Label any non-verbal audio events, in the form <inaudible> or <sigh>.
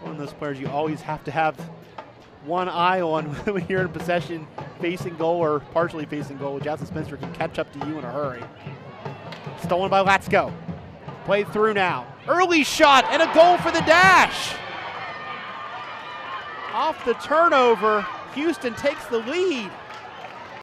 One of those players you always have to have one eye on <laughs> when you're in possession, facing goal or partially facing goal. Jasmyne Spencer can catch up to you in a hurry. Stolen by Latsko. Played through now. Early shot and a goal for the dash. Off the turnover, Houston takes the lead.